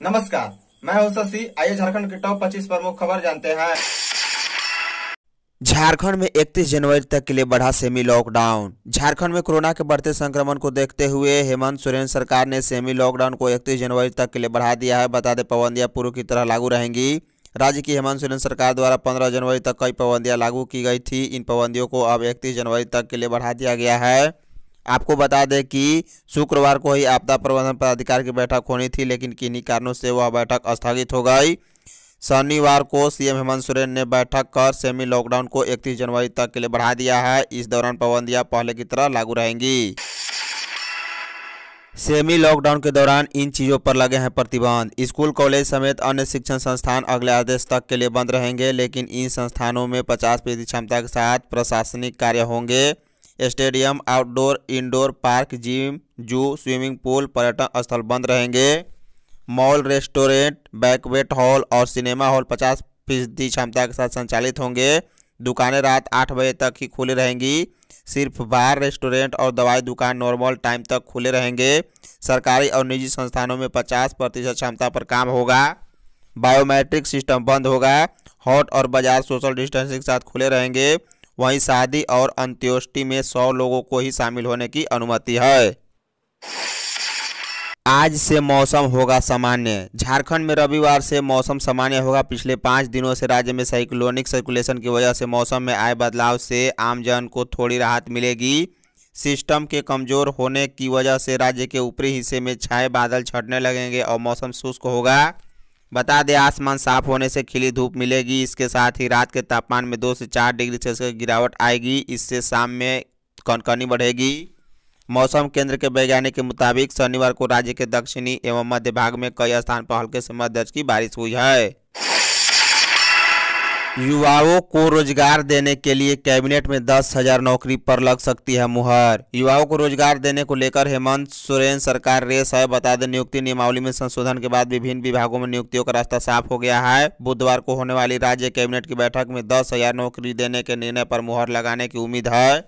नमस्कार, मैं हूँ शशि। आइए झारखंड की टॉप 25 प्रमुख खबर जानते हैं। झारखंड में 31 जनवरी तक के लिए बढ़ा सेमी लॉकडाउन झारखंड में कोरोना के बढ़ते संक्रमण को देखते हुए हेमंत सोरेन सरकार ने सेमी लॉकडाउन को 31 जनवरी तक के लिए बढ़ा दिया है। बता दें, पाबंदियाँ पूर्व की तरह लागू रहेंगी। राज्य की हेमंत सोरेन सरकार द्वारा 15 जनवरी तक कई पाबंदियाँ लागू की गई थी। इन पाबंदियों को अब 31 जनवरी तक के लिए बढ़ा दिया गया है। आपको बता दें कि शुक्रवार को ही आपदा प्रबंधन पदाधिकारी की बैठक होनी थी, लेकिन किन्हीं कारणों से वह बैठक स्थगित हो गई। शनिवार को सीएम हेमंत सोरेन ने बैठक कर सेमी लॉकडाउन को 31 जनवरी तक के लिए बढ़ा दिया है। इस दौरान पाबंदियाँ पहले की तरह लागू रहेंगी। सेमी लॉकडाउन के दौरान इन चीज़ों पर लगे हैं प्रतिबंध। स्कूल, कॉलेज समेत अन्य शिक्षण संस्थान अगले आदेश तक के लिए बंद रहेंगे, लेकिन इन संस्थानों में 50 फ़ीसदी क्षमता के साथ प्रशासनिक कार्य होंगे। Stadium outdoor indoor park gym zoo swimming pool पर्यटन स्थल बंद रहेंगे। मॉल रेस्टोरेंट बैकवेट हॉल और सिनेमा हॉल 50 फ़ीसदी क्षमता के साथ संचालित होंगे। दुकानें रात आठ बजे तक ही खुली रहेंगी। सिर्फ़ बार रेस्टोरेंट और दवाई दुकान नॉर्मल टाइम तक खुले रहेंगे। सरकारी और निजी संस्थानों में 50 प्रतिशत क्षमता पर काम होगा। बायोमेट्रिक सिस्टम बंद होगा। हॉट और बाज़ार सोशल डिस्टेंसिंग के साथ खुले रहेंगे। वहीं शादी और अंत्योष्टि में सौ लोगों को ही शामिल होने की अनुमति है। आज से मौसम होगा सामान्य। झारखंड में रविवार से मौसम सामान्य होगा। पिछले पाँच दिनों से राज्य में साइक्लोनिक सर्कुलेशन की वजह से मौसम में आए बदलाव से आमजन को थोड़ी राहत मिलेगी। सिस्टम के कमज़ोर होने की वजह से राज्य के ऊपरी हिस्से में छाए बादल छटने लगेंगे और मौसम शुष्क होगा। बता दें, आसमान साफ़ होने से खिली धूप मिलेगी। इसके साथ ही रात के तापमान में दो से चार डिग्री सेल्सियस गिरावट आएगी। इससे शाम में कनकनी बढ़ेगी। मौसम केंद्र के वैज्ञानिक के मुताबिक शनिवार को राज्य के दक्षिणी एवं मध्य भाग में कई स्थान पर हल्के से मध्य की बारिश हुई है। युवाओं को रोज़गार देने के लिए कैबिनेट में दस हज़ार नौकरी पर लग सकती है मुहर। युवाओं को रोज़गार देने को लेकर हेमंत सोरेन सरकार रेस है। बता दें, नियुक्ति नियमावली में संशोधन के बाद विभिन्न विभागों में नियुक्तियों का रास्ता साफ़ हो गया है। बुधवार को होने वाली राज्य कैबिनेट की बैठक में दस हज़ार नौकरी देने के निर्णय पर मुहर लगाने की उम्मीद है।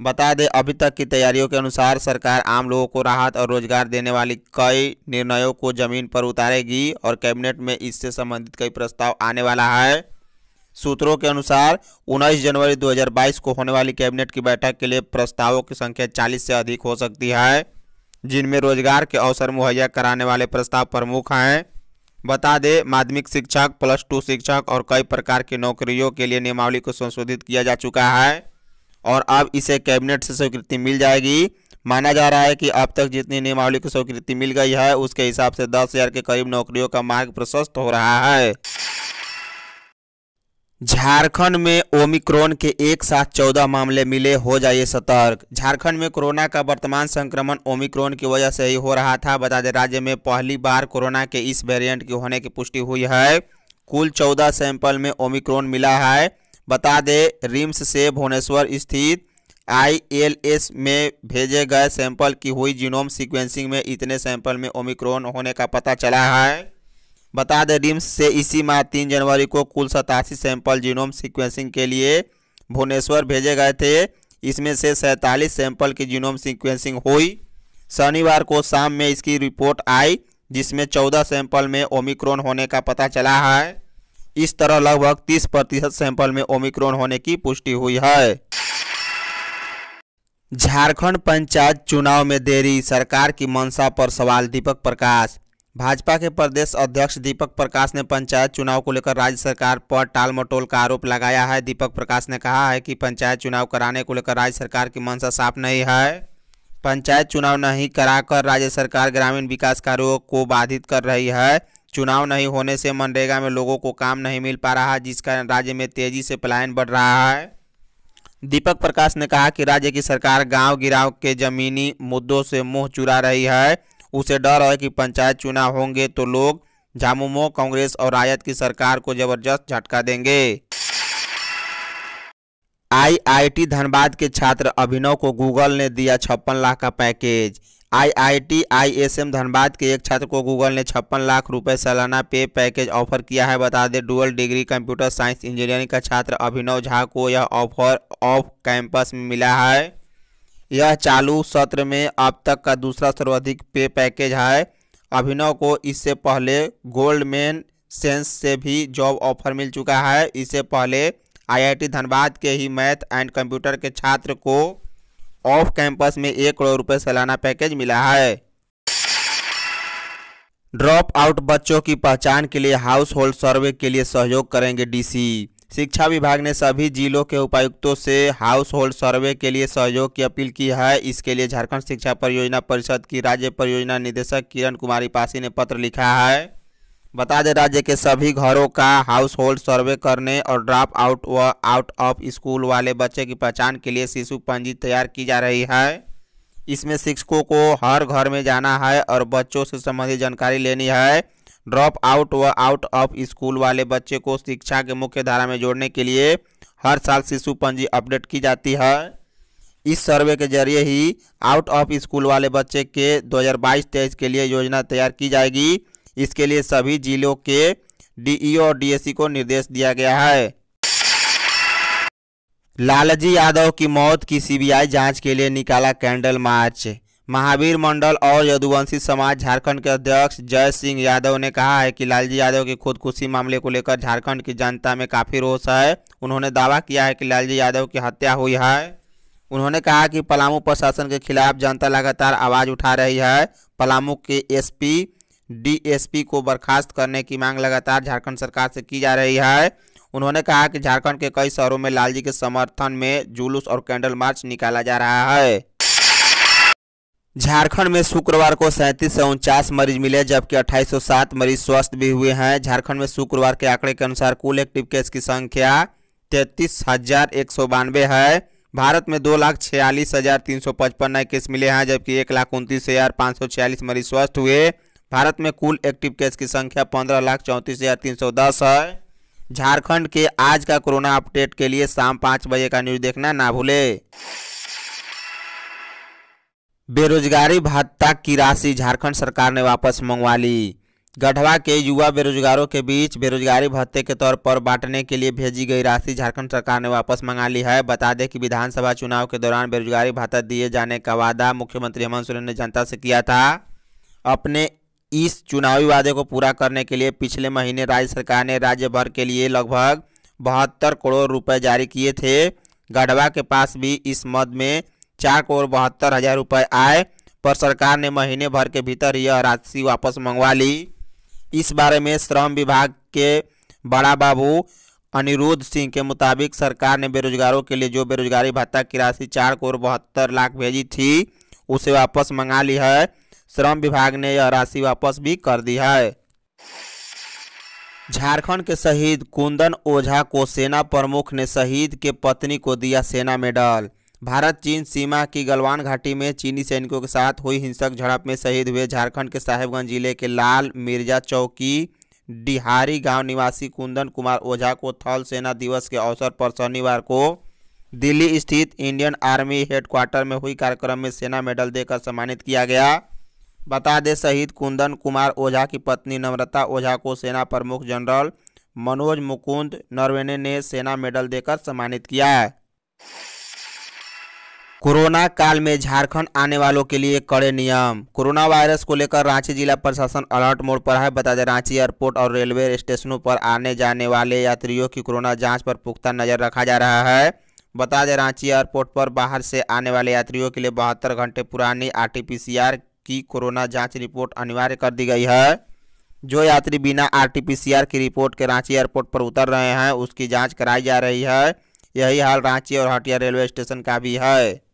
बता दें, अभी तक की तैयारियों के अनुसार सरकार आम लोगों को राहत और रोज़गार देने वाली कई निर्णयों को ज़मीन पर उतारेगी और कैबिनेट में इससे संबंधित कई प्रस्ताव आने वाला है। सूत्रों के अनुसार 19 जनवरी 2022 को होने वाली कैबिनेट की बैठक के लिए प्रस्तावों की संख्या 40 से अधिक हो सकती है, जिनमें रोज़गार के अवसर मुहैया कराने वाले प्रस्ताव प्रमुख हैं। बता दें, माध्यमिक शिक्षक, प्लस टू शिक्षक और कई प्रकार की नौकरियों के लिए नियमावली को संशोधित किया जा चुका है और अब इसे कैबिनेट से स्वीकृति मिल जाएगी। माना जा रहा है कि अब तक जितनी नियमावली को स्वीकृति मिल गई है, उसके हिसाब से दस हज़ार के करीब नौकरियों का मार्ग प्रशस्त हो रहा है। झारखंड में ओमिक्रोन के एक साथ चौदह मामले मिले, हो जाइए सतर्क। झारखंड में कोरोना का वर्तमान संक्रमण ओमिक्रोन की वजह से ही हो रहा था। बता दें, राज्य में पहली बार कोरोना के इस वेरिएंट के होने की पुष्टि हुई है। कुल चौदह सैंपल में ओमिक्रोन मिला है। बता दें, रिम्स से भुवनेश्वर स्थित आईएलएस में भेजे गए सैंपल की हुई जीनोम सीक्वेंसिंग में इतने सैंपल में ओमिक्रोन होने का पता चला है। बता दें, रिम्स से इसी माह तीन जनवरी को कुल सतासी सैंपल जीनोम सीक्वेंसिंग के लिए भुवनेश्वर भेजे गए थे। इसमें से सैंतालीस सैंपल की जीनोम सीक्वेंसिंग हुई। शनिवार को शाम में इसकी रिपोर्ट आई, जिसमें चौदह सैंपल में ओमिक्रॉन होने का पता चला है। इस तरह लगभग 30 प्रतिशत सैंपल में ओमिक्रॉन होने की पुष्टि हुई है। झारखंड पंचायत चुनाव में देरी, सरकार की मंशा पर सवाल, दीपक प्रकाश। भाजपा के प्रदेश अध्यक्ष दीपक प्रकाश ने पंचायत चुनाव को लेकर राज्य सरकार पर टाल मटोल का आरोप लगाया है। दीपक प्रकाश ने कहा है कि पंचायत चुनाव कराने को लेकर राज्य सरकार की मंशा साफ़ नहीं है। पंचायत चुनाव नहीं कराकर राज्य सरकार ग्रामीण विकास कार्यों को बाधित कर रही है। चुनाव नहीं होने से मनरेगा में लोगों को काम नहीं मिल पा रहा, जिस कारण राज्य में तेज़ी से पलायन बढ़ रहा है। दीपक प्रकाश ने कहा कि राज्य की सरकार गाँव गिराव के जमीनी मुद्दों से मुँह चुरा रही है। उसे डर है कि पंचायत चुनाव होंगे तो लोग झामुमो कांग्रेस और रायत की सरकार को ज़बरदस्त झटका देंगे। आईआईटी धनबाद के छात्र अभिनव को गूगल ने दिया छप्पन लाख का पैकेज। आईआईटी आईएसएम धनबाद के एक छात्र को गूगल ने छप्पन लाख रुपए सालाना पे पैकेज ऑफ़र किया है। बता दें, dual degree computer science engineering का छात्र अभिनव झा को यह ऑफ़र ऑफ़ कैंपस में मिला है। यह चालू सत्र में अब तक का दूसरा सर्वाधिक पे पैकेज है। अभिनव को इससे पहले गोल्डमैन सेंस से भी जॉब ऑफ़र मिल चुका है। इससे पहले आईआईटी धनबाद के ही मैथ एंड कंप्यूटर के छात्र को ऑफ़ कैंपस में एक करोड़ रुपए सालाना पैकेज मिला है। ड्रॉप आउट बच्चों की पहचान के लिए हाउस होल्ड सर्वे के लिए सहयोग करेंगे डीसी। शिक्षा विभाग ने सभी जिलों के उपायुक्तों से हाउस होल्ड सर्वे के लिए सहयोग की अपील की है। इसके लिए झारखंड शिक्षा परियोजना परिषद की राज्य परियोजना निदेशक किरण कुमारी पासी ने पत्र लिखा है। बता दें, राज्य के सभी घरों का हाउस होल्ड सर्वे करने और ड्रॉप आउट व आउट ऑफ़ स्कूल वाले बच्चे की पहचान के लिए शिशु पंजी तैयार की जा रही है। इसमें शिक्षकों को हर घर में जाना है और बच्चों से संबंधित जानकारी लेनी है। ड्रॉप आउट व आउट ऑफ़ स्कूल वाले बच्चे को शिक्षा के मुख्य धारा में जोड़ने के लिए हर साल शिशु पंजी अपडेट की जाती है। इस सर्वे के ज़रिए ही आउट ऑफ़ स्कूल वाले बच्चे के 2022-23 के लिए योजना तैयार की जाएगी। इसके लिए सभी जिलों के डीईओ और डीएससी को निर्देश दिया गया है। लालजी यादव की मौत की सीबीआई जाँच के लिए निकाला कैंडल मार्च। महावीर मंडल और यदुवंशी समाज झारखंड के अध्यक्ष जय सिंह यादव ने कहा है कि लालजी यादव के खुदकुशी मामले को लेकर झारखंड की जनता में काफ़ी रोष है। उन्होंने दावा किया है कि लालजी यादव की हत्या हुई है। उन्होंने कहा कि पलामू प्रशासन के खिलाफ जनता लगातार आवाज़ उठा रही है। पलामू के एसपी, डीएसपी को बर्खास्त करने की मांग लगातार झारखंड सरकार से की जा रही है। उन्होंने कहा कि झारखंड के कई शहरों में लालजी के समर्थन में जुलूस और कैंडल मार्च निकाला जा रहा है। झारखंड में शुक्रवार को सैंतीस सौ उनचास मरीज़ मिले, जबकि 2807 मरीज़ स्वस्थ भी हुए हैं। झारखंड में शुक्रवार के आंकड़े के अनुसार कुल एक्टिव केस की संख्या तैतीस हज़ार एक सौ बानवे है। भारत में दो लाख छियालीस हज़ार तीन सौ पचपन नए केस मिले हैं, जबकि एक लाख उनतीस हज़ार पाँच सौ छियालीस मरीज़ स्वस्थ हुए। भारत में कुल एक्टिव केस की संख्या पंद्रह लाख चौंतीस हज़ार तीन सौ दस है। झारखंड के आज का कोरोना अपडेट के लिए शाम पाँच बजे का न्यूज़ देखना ना भूले। बेरोजगारी, भत्ता की राशि झारखंड सरकार ने वापस मंगवा ली गढ़वा के युवा बेरोजगारों के बीच बेरोजगारी, भत्ते के तौर पर बांटने के लिए भेजी गई राशि झारखंड सरकार ने वापस मंगा ली है। बता दें कि विधानसभा चुनाव के दौरान बेरोजगारी, भत्ता दिए जाने का वादा मुख्यमंत्री हेमंत सोरेन ने जनता से किया था। अपने इस चुनावी वादे को पूरा करने के लिए पिछले महीने राज्य सरकार ने राज्य भर के लिए लगभग बहत्तर करोड़ रुपये जारी किए थे। गढ़वा के पास भी इस मद में चार करोड़ बहत्तर हज़ार रुपये आए पर सरकार ने महीने भर के भीतर यह राशि वापस मंगवा ली। इस बारे में श्रम विभाग के बड़ा बाबू अनिरुद्ध सिंह के मुताबिक सरकार ने बेरोजगारों के लिए जो बेरोजगारी भत्ता की राशि चार करोड़ बहत्तर लाख भेजी थी, उसे वापस मंगा ली है। श्रम विभाग ने यह राशि वापस भी कर दी है। झारखंड के शहीद कुंदन ओझा को सेना प्रमुख ने शहीद के पत्नी को दिया सेना मेडल। भारत, चीन सीमा की गलवान घाटी में चीनी सैनिकों के साथ हुई हिंसक झड़प में शहीद हुए झारखंड के साहेबगंज ज़िले के लाल मिर्ज़ा चौकी डिहारी गाँव निवासी कुंदन कुमार ओझा को थल सेना दिवस के अवसर पर शनिवार को दिल्ली स्थित इंडियन आर्मी हेडक्वार्टर में हुई कार्यक्रम में सेना मेडल देकर सम्मानित किया गया। बता दें, शहीद कुंदन कुमार ओझा की पत्नी नम्रता ओझा को सेना प्रमुख जनरल मनोज मुकुंद नरवणे ने सेना मेडल देकर सम्मानित किया। कोरोना काल में झारखंड आने वालों के लिए कड़े नियम। कोरोना वायरस को लेकर रांची जिला प्रशासन अलर्ट मोड पर है। बता दें, रांची एयरपोर्ट और रेलवे स्टेशनों पर आने जाने वाले यात्रियों की कोरोना जाँच पर पुख्ता नज़र रखा जा रहा है। बता दें, रांची एयरपोर्ट पर बाहर से आने वाले यात्रियों के लिए बहत्तर घंटे पुरानी आरटीपीसीआर की कोरोना जाँच रिपोर्ट अनिवार्य कर दी गई है। जो यात्री बिना आरटीपीसीआर की रिपोर्ट के रांची एयरपोर्ट पर उतर रहे हैं, उसकी जाँच कराई जा रही है। यही हाल रांची और हटिया रेलवे स्टेशन का भी है।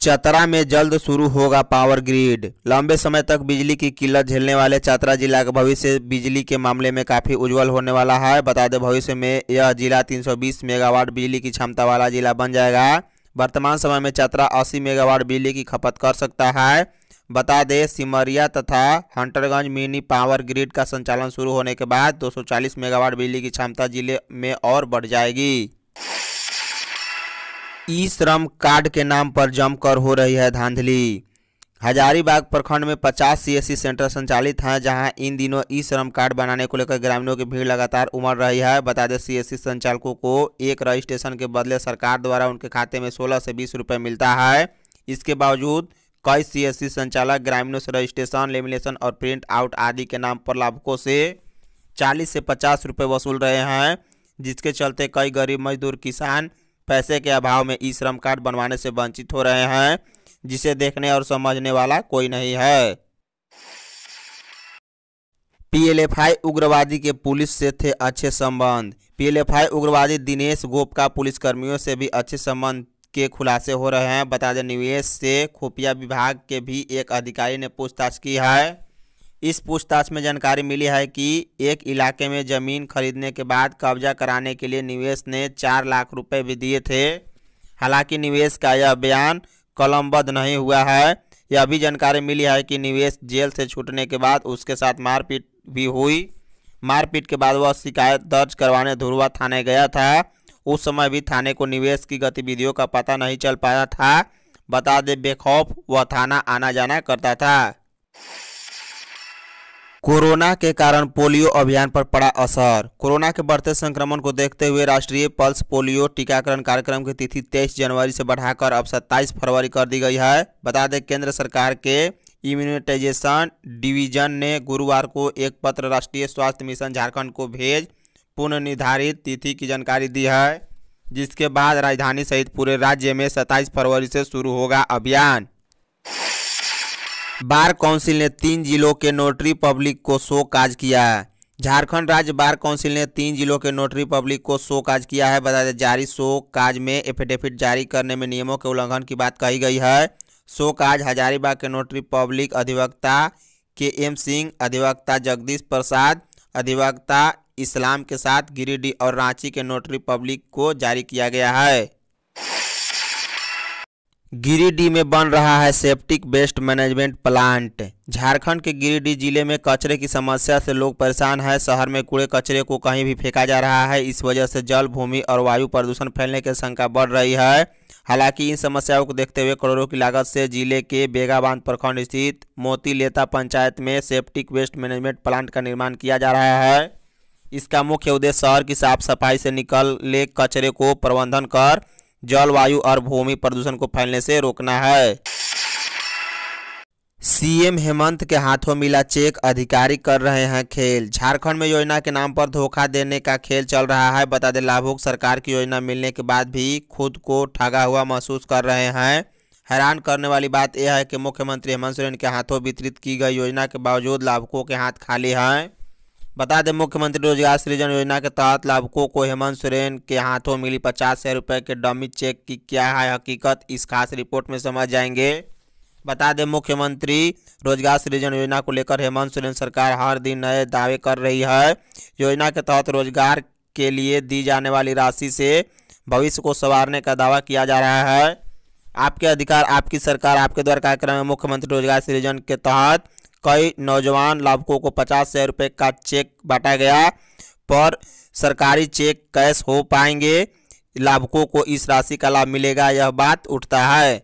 चतरा में जल्द शुरू होगा पावर ग्रिड। लंबे समय तक बिजली की किल्लत झेलने वाले चतरा जिला का भविष्य बिजली के मामले में काफ़ी उज्जवल होने वाला है। बता दें, भविष्य में यह जिला 320 मेगावाट बिजली की क्षमता वाला जिला बन जाएगा। वर्तमान समय में चतरा 80 मेगावाट बिजली की खपत कर सकता है। बता दें, सिमरिया तथा हंटरगंज मिनी पावर ग्रिड का संचालन शुरू होने के बाद 240 मेगावाट बिजली की क्षमता ज़िले में और बढ़ जाएगी। ई श्रम कार्ड के नाम पर जमकर हो रही है धांधली। हजारीबाग प्रखंड में 50 सीएससी सेंटर संचालित हैं, जहाँ इन दिनों ई श्रम कार्ड बनाने को लेकर ग्रामीणों की भीड़ लगातार उमड़ रही है। बता दें, सीएससी संचालकों को एक रजिस्ट्रेशन के बदले सरकार द्वारा उनके खाते में 16 से 20 रुपए मिलता है। इसके बावजूद, कई सीएससी संचालक ग्रामीणों से रजिस्ट्रेशन, लेमिनेशन और प्रिंट आउट आदि के नाम पर लाभुकों से 40 से 50 रुपए वसूल रहे हैं, जिसके चलते कई गरीब मजदूर, किसान पैसे के अभाव में ई श्रम कार्ड बनवाने से वंचित हो रहे हैं, जिसे देखने और समझने वाला कोई नहीं है। पीएलएफआई उग्रवादी के पुलिस से थे अच्छे संबंध। पीएलएफआई उग्रवादी दिनेश गोप का पुलिसकर्मियों से भी अच्छे संबंध के खुलासे हो रहे हैं। बता दें, निवेश से खुफिया विभाग के भी एक अधिकारी ने पूछताछ की है। इस पूछताछ में जानकारी मिली है कि एक इलाके में ज़मीन खरीदने के बाद कब्जा कराने के लिए निवेश ने चार लाख रुपए भी दिए थे। हालाँकि निवेश का यह बयान कलमबद्ध नहीं हुआ है। यह भी जानकारी मिली है कि निवेश जेल से छूटने के बाद उसके साथ मारपीट भी हुई। मारपीट के बाद वह शिकायत दर्ज करवाने धुरवा थाने गया था। उस समय भी थाने को निवेश की गतिविधियों का पता नहीं चल पाया था। बता दे, बेखौफ वह थाना आना जाना करता था। कोरोना के कारण पोलियो अभियान पर पड़ा असर। कोरोना के बढ़ते संक्रमण को देखते हुए राष्ट्रीय पल्स पोलियो टीकाकरण कार्यक्रम की तिथि 23 जनवरी से बढ़ाकर अब 27 फरवरी कर दी गई है। बता दें, केंद्र सरकार के इम्यूनिटाइजेशन डिवीज़न ने गुरुवार को एक पत्र राष्ट्रीय स्वास्थ्य मिशन झारखंड को भेज पुनः निर्धारित तिथि की जानकारी दी है, जिसके बाद राजधानी सहित पूरे राज्य में 27 फरवरी से शुरू होगा अभियान। बार काउंसिल ने तीन जिलों के नोटरी पब्लिक को शो काज किया है। झारखंड राज्य बार काउंसिल ने तीन जिलों के नोटरी पब्लिक को शो काज किया है। बता दें, जारी शो काज में एफिडेविट जारी करने में नियमों के उल्लंघन की बात कही गई है। शो काज हजारीबाग के नोटरी पब्लिक अधिवक्ता के एम सिंह, अधिवक्ता जगदीश प्रसाद, अधिवक्ता इस्लाम के साथ गिरिडीह और रांची के नोटरी पब्लिक को जारी किया गया है। गिरिडीह में बन रहा है septic waste management plant. Jharkhand के गिरिडीह ज़िले में कचरे की समस्या से लोग परेशान हैं। शहर में कूड़े कचरे को कहीं भी फेंका जा रहा है। इस वजह से जल, भूमि और वायु प्रदूषण फैलने की शंका बढ़ रही है। हालाँकि इन समस्याओं को देखते हुए करोड़ों की लागत से ज़िले के बेगाबांध प्रखंड स्थित मोती लेता पंचायत में सेप्टिक वेस्ट मैनेजमेंट प्लांट का निर्माण किया जा रहा है। इसका मुख्य उद्देश्य शहर की साफ़ सफ़ाई से निकले कचरे को प्रबंधन कर जलवायु और भूमि प्रदूषण को फैलने से रोकना है। सीएम हेमंत के हाथों मिला चेक, अधिकारी कर रहे हैं खेल। झारखंड में योजना के नाम पर धोखा देने का खेल चल रहा है। बता दें, लाभुक सरकार की योजना मिलने के बाद भी खुद को ठगा हुआ महसूस कर रहे हैं। हैरान करने वाली बात यह है कि मुख्यमंत्री हेमंत सोरेन के हाथों वितरित की गई योजना के बावजूद लाभुकों के हाथ खाली हैं। बता दें, मुख्यमंत्री रोज़गार सृजन योजना के तहत लाभुकों को हेमंत सोरेन के हाथों मिली पचास हज़ार रुपये के डमी चेक की क्या है हकीकत, इस खास रिपोर्ट में समझ जाएँगे। बता दें, मुख्यमंत्री रोज़गार सृजन योजना को लेकर हेमंत सोरेन सरकार हर दिन नए दावे कर रही है। योजना के तहत रोज़गार के लिए दी जाने वाली राशि से भविष्य को संवारने का दावा किया जा रहा है। आपके अधिकार, आपकी सरकार, आपके द्वारा कार्यक्रम में मुख्यमंत्री रोज़गार सृजन के तहत कई नौजवान लाभकों को पचास हज़ार रुपये का चेक बांटा गया पर सरकारी चेक कैश हो पाएँगे। लाभकों को इस राशि का लाभ मिलेगा, यह बात उठता है।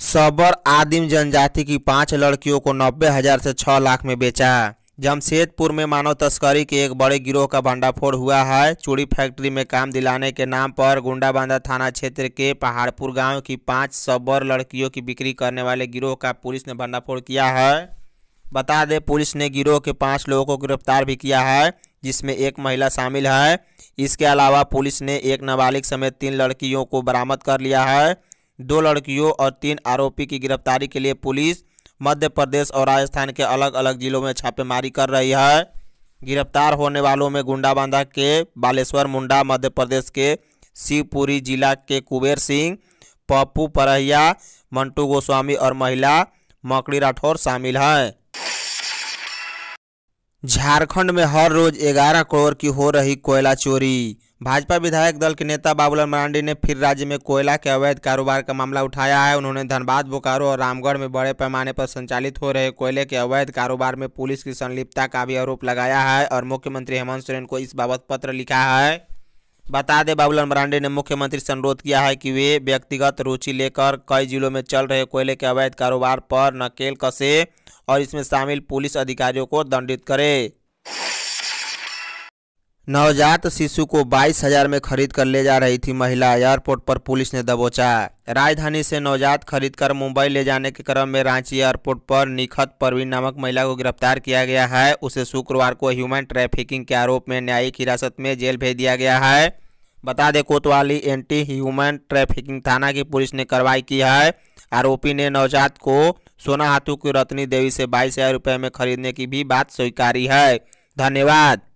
सबर आदिम जनजाति की पाँच लड़कियों को नब्बे हज़ार से छह लाख में बेचा। जमशेदपुर में मानव तस्करी के एक बड़े गिरोह का भंडाफोड़ हुआ है। चूड़ी फैक्ट्री में काम दिलाने के नाम पर गुंडाबांधा थाना क्षेत्र के पहाड़पुर गाँव की पाँच सबर लड़कियों की बिक्री करने वाले गिरोह का पुलिस ने भंडाफोड़ किया है। बता दें, पुलिस ने गिरोह के पाँच लोगों को गिरफ़्तार भी किया है, जिसमें एक महिला शामिल है। इसके अलावा पुलिस ने एक नाबालिग समेत तीन लड़कियों को बरामद कर लिया है। दो लड़कियों और तीन आरोपी की गिरफ्तारी के लिए पुलिस मध्य प्रदेश और राजस्थान के अलग अलग जिलों में छापेमारी कर रही है। गिरफ़्तार होने वालों में गुंडाबांधा के बालेश्वर, मुंडा, मध्य प्रदेश के शिवपुरी जिला के कुबेर सिंह, पप्पू परहिया, मंटू गोस्वामी और महिला मकड़ी राठौर शामिल हैं। झारखंड में हर रोज 11 करोड़ की हो रही कोयला चोरी। भाजपा विधायक दल के नेता बाबूलाल मरांडी ने फिर राज्य में कोयला के अवैध कारोबार का मामला उठाया है। उन्होंने धनबाद, बोकारो और रामगढ़ में बड़े पैमाने पर संचालित हो रहे कोयले के अवैध कारोबार में पुलिस की संलिप्तता का भी आरोप लगाया है और मुख्यमंत्री हेमंत सोरेन को इस बाबत पत्र लिखा है। बता दें, बाबूलाल मरांडी ने मुख्यमंत्री से अनुरोध किया है कि वे व्यक्तिगत रुचि लेकर कई जिलों में चल रहे कोयले के अवैध कारोबार पर नकेल कसे और इसमें शामिल पुलिस अधिकारियों को दंडित करे। नवजात शिशु को बाईस हज़ार में खरीद कर ले जा रही थी महिला। एयरपोर्ट पर पुलिस ने दबोचा। राजधानी से नवजात खरीद कर मुंबई ले जाने के क्रम में रांची एयरपोर्ट पर निखत परवीन नामक महिला को गिरफ़्तार किया गया है। उसे शुक्रवार को ह्यूमन ट्रैफिकिंग के आरोप में न्यायिक हिरासत में जेल भेज दिया गया है। बता दें, कोतवाली एंटी ह्यूमन ट्रैफिकिंग थाना की पुलिस ने कार्रवाई की है। आरोपी ने नवजात को सोना हाथू की रत्नी देवी से बाईस हज़ार रुपये में खरीदने की भी बात स्वीकारी है। धन्यवाद।